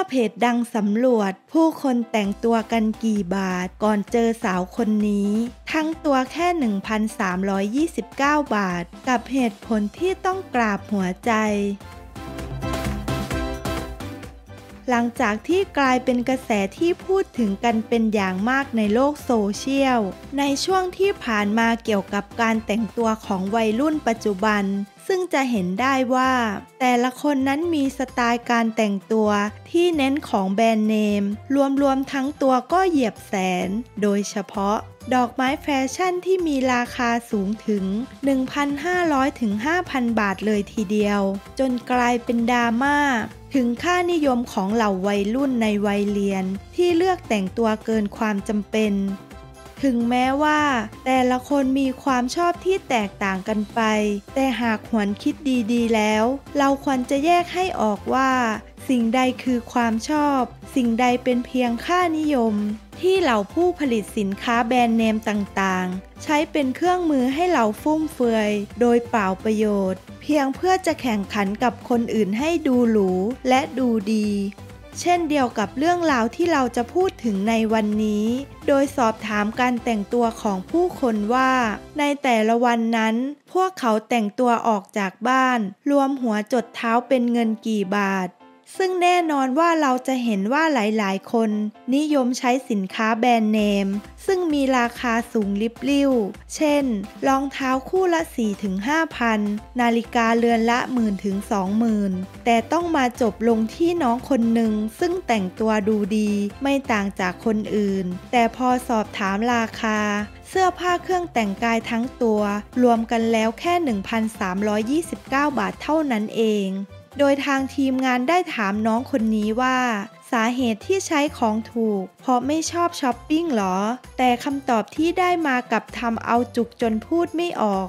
อเพจดังสำรวจ ผู้คนแต่งตัวกันกี่บาทก่อนเจอสาวคนนี้ ทั้งตัวแค่ 1,329 บาท กับเหตุผลที่ต้องกราบหัวใจ หลังจากที่กลายเป็นกระแสที่พูดถึงกันเป็นอย่างมากในโลกโซเชียล ในช่วงที่ผ่านมาเกี่ยวกับการแต่งตัวของวัยรุ่นปัจจุบัน ซึ่งจะเห็นได้ว่า แต่ละคนนั้นมีสไตล์การแต่งตัวที่เน้นของแบรนด์เนม รวมๆทั้งตัวก็เหยียบแสน โดยเฉพาะ ดอกไม้แฟชั่นที่มีราคาสูงถึง 1,500 ถึง 5,000 บาทเลยทีเดียว จนกลายเป็นดราม่า ถึงค่านิยมของเหล่าวัยรุ่นในวัยเรียน ที่เลือกแต่งตัวเกินความจำเป็น ถึงแม้ว่า แต่ละคนมีความชอบที่แตกต่างกันไป แต่หากหวนคิดดีๆแล้ว เราควรจะแยกให้ออกว่า สิ่งใดคือความชอบ สิ่งใดเป็นเพียงค่านิยม ที่เหล่าผู้ผลิตสินค้าแบรนด์เนมต่างๆ ใช้เป็นเครื่องมือให้เหล่าฟุ่มเฟือย โดยเปล่าประโยชน์ เพียงเพื่อจะแข่งขันกับคนอื่นให้ดูหรูและดูดี เช่นเดียวกับเรื่องราวที่เราจะพูดถึงในวันนี้ โดยสอบถามการแต่งตัวของผู้คนว่า ในแต่ละวันนั้น พวกเขาแต่งตัวออกจากบ้าน รวมหัวจดเท้าเป็นเงินกี่บาท ซึ่งแน่นอนว่าเราจะเห็นว่าหลายๆ คน นิยมใช้สินค้าแบรนด์เนม ซึ่งมีราคาสูงลิบลิ่ว เช่น รองเท้าคู่ละ 4-5,000 นาฬิกาเรือนละหมื่นถึง20,000 แต่ต้องมาจบลงที่น้องคนหนึ่ง ซึ่งแต่งตัวดูดีไม่ต่างจากคนอื่น แต่พอสอบถามราคาเสื้อผ้าเครื่องแต่งกายทั้งตัว รวมกันแล้วแค่ 1,329 บาทเท่านั้นเอง โดยทางทีมงานได้ถามน้องคนนี้ว่า สาเหตุที่ใช้ของถูก เพราะไม่ชอบช้อปปิ้งหรอ แต่คำตอบที่ได้มากับทำเอาจุกจนพูดไม่ออก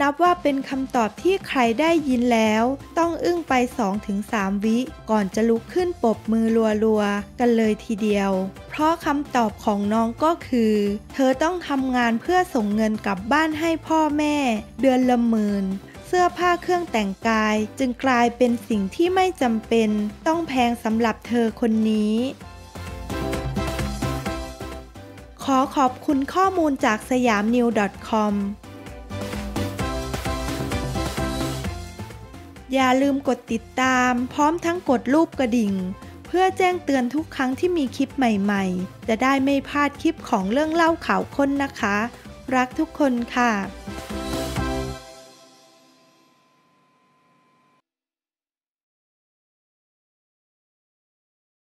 นับว่าเป็นคำตอบที่ใครได้ยินแล้ว ต้องอึ้งไป 2-3 วิ ก่อนจะลุกขึ้นปรบมือรัวๆ กันเลยทีเดียว เพราะคำตอบของน้องก็คือ เธอต้องทำงานเพื่อส่งเงินกลับบ้านให้พ่อแม่ เดือนละหมื่น เสื้อผ้าเครื่องแต่งกาย จึงกลายเป็นสิ่งที่ไม่จำเป็น ต้องแพงสำหรับเธอคนนี้ ขอขอบคุณข้อมูลจากสยามนิว .com อย่าลืมกดติดตามพร้อมทั้งกดรูปกระดิ่ง เพื่อแจ้งเตือนทุกครั้งที่มีคลิปใหม่ๆ จะได้ไม่พลาดคลิปของเรื่องเล่าข่าวค้นนะคะ รักทุกคนค่ะ